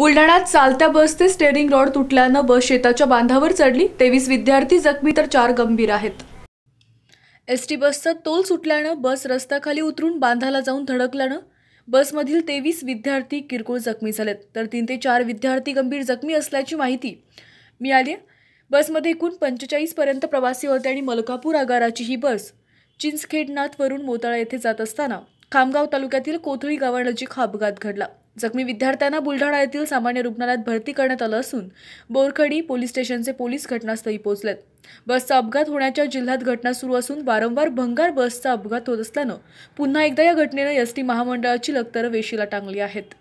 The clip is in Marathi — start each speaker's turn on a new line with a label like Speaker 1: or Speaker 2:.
Speaker 1: बुलढाण्यात चालत्या बसचे स्टेअरिंग रॉड तुटल्यानं बस शेताच्या बांधावर चढली. तेवीस विद्यार्थी जखमी तर चार गंभीर आहेत. एस टी बसचा तोल सुटल्यानं बस रस्त्याखाली उतरून बांधाला जाऊन धडकल्यानं बसमधील तेवीस विद्यार्थी किरकोळ जखमी झालेत. तर तीन ते चार विद्यार्थी गंभीर जखमी असल्याची माहिती मिळाली बसमध्ये एकूण पंचेचाळीसपर्यंत प्रवासी होते आणि मलकापूर आगाराची ही बस चिंचखेडनाथवरून मोताळा येथे जात असताना खामगाव तालुक्यातील कोथळी गावानजीक हा अपघात घडला. जखमी विद्यार्थ्यांना बुलढाणा येथील सामान्य रुग्णालयात भरती करण्यात आलं असून बोरखडी पोलीस स्टेशनचे पोलीस घटनास्थळी पोहोचलेत. बसचा अपघात होण्याच्या जिल्ह्यात घटना सुरू असून वारंवार भंगार बसचा अपघात होत असल्यानं पुन्हा एकदा या घटनेनं एस टी महामंडळाची लक्तरं वेशीला टांगली आहेत.